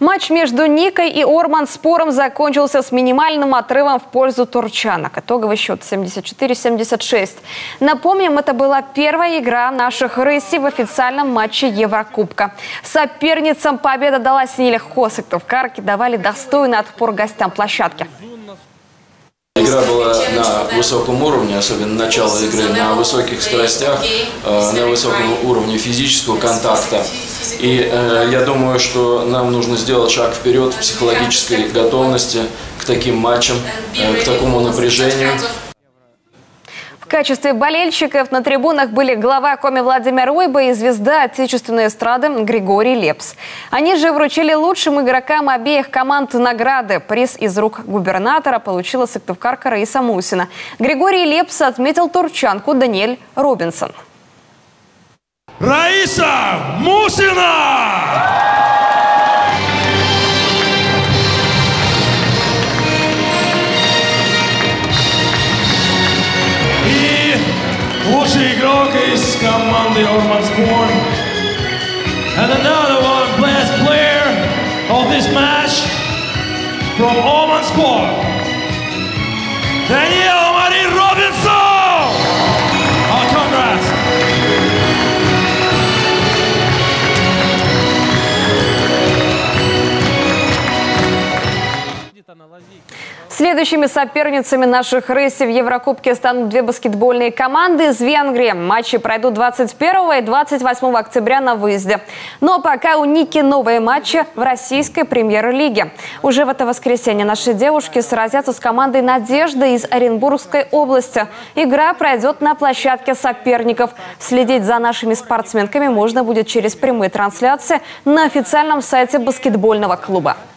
Матч между Никой и Орман спором закончился с минимальным отрывом в пользу турчанок. Итоговый счет 74-76. Напомним, это была первая игра наших рысей в официальном матче Еврокубка. Соперницам победа далась нелегко. Сыктывкарки давали достойный отпор гостям площадки. Игра была на высоком уровне, особенно начало игры, на высоких скоростях, э, на высоком уровне физического контакта. И э, я думаю, что нам нужно сделать шаг вперед в психологической готовности к таким матчам, э, к такому напряжению. В качестве болельщиков на трибунах были глава Коми Владимир Уйба и звезда отечественной эстрады Григорий Лепс. Они же вручили лучшим игрокам обеих команд награды. Приз из рук губернатора получила сыктывкарка Раиса Мусина. Григорий Лепс отметил турчанку Даниэль Робинсон. Раиса Мусина! лучший игрок из команды Orman Sport. And another one, best player of this match from Orman Sport. Daniel Marie Robinson! Our congrats! Следующими соперницами наших рейсов в Еврокубке станут две баскетбольные команды из Венгрии. Матчи пройдут 21 и 28 октября на выезде. Но пока у Ники новые матчи в российской премьер-лиге. Уже в это воскресенье наши девушки сразятся с командой «Надежда» из Оренбургской области. Игра пройдет на площадке соперников. Следить за нашими спортсменками можно будет через прямые трансляции на официальном сайте баскетбольного клуба.